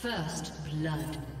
First blood.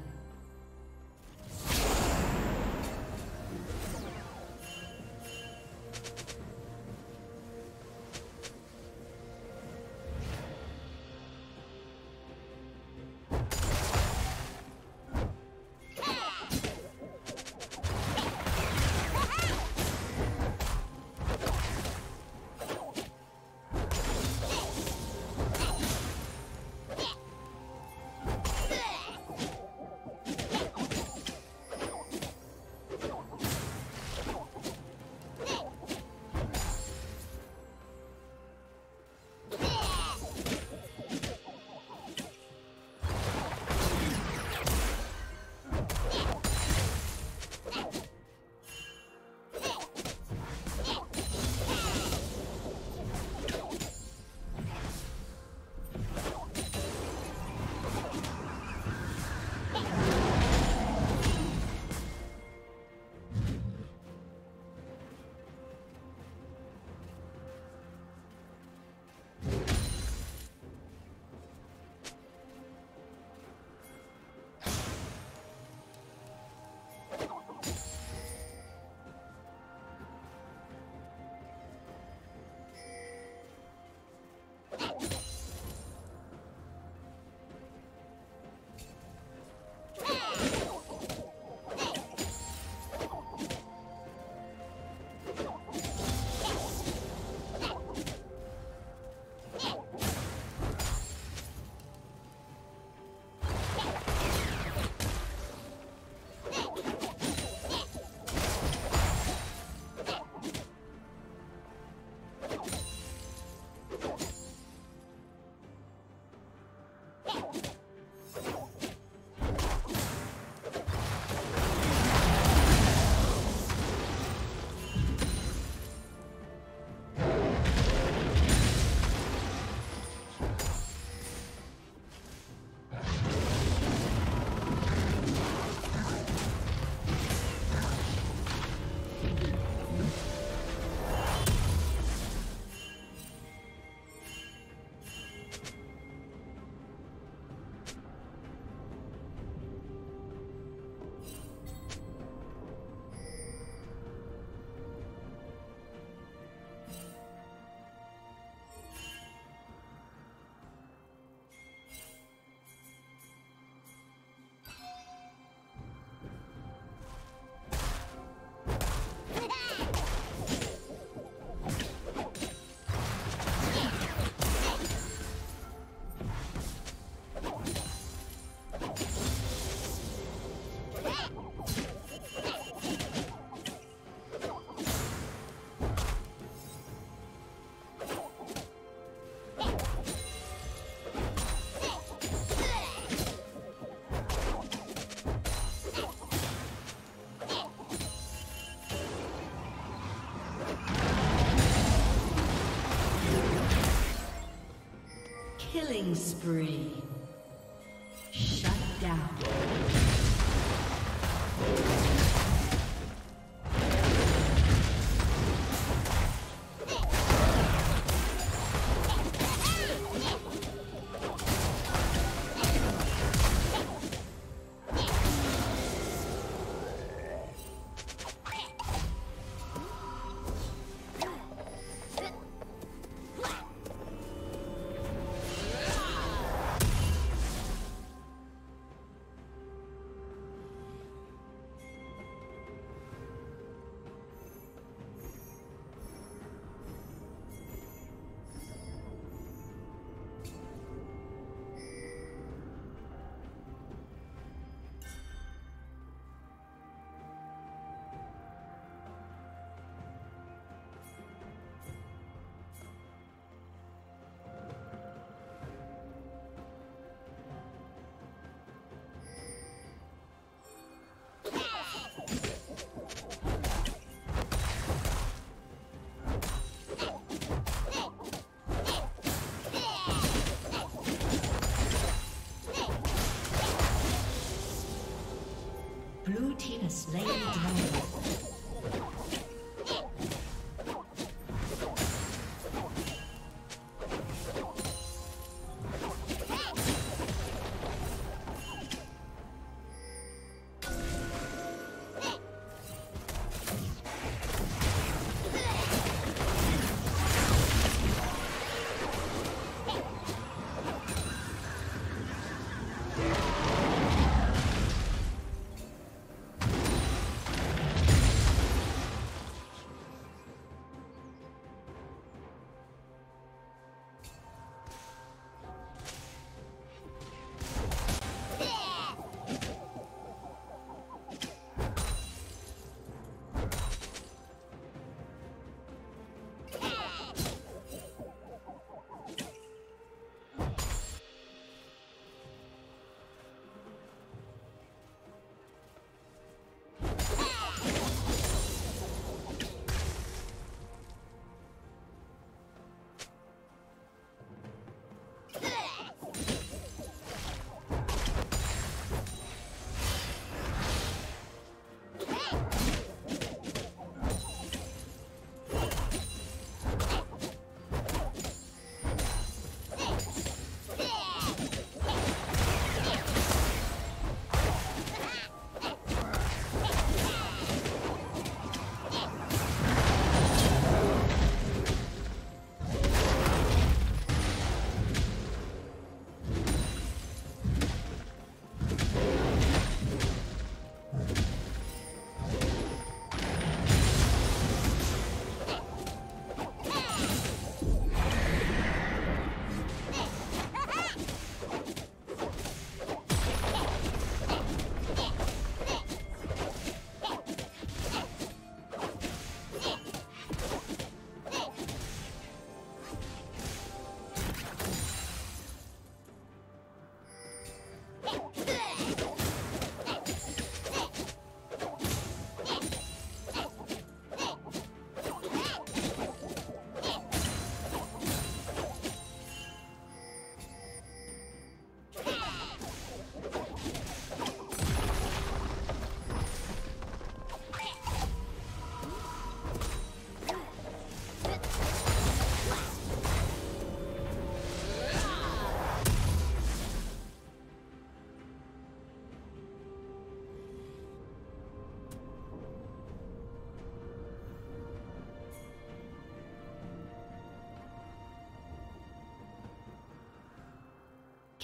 Spree.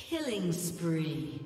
Killing spree.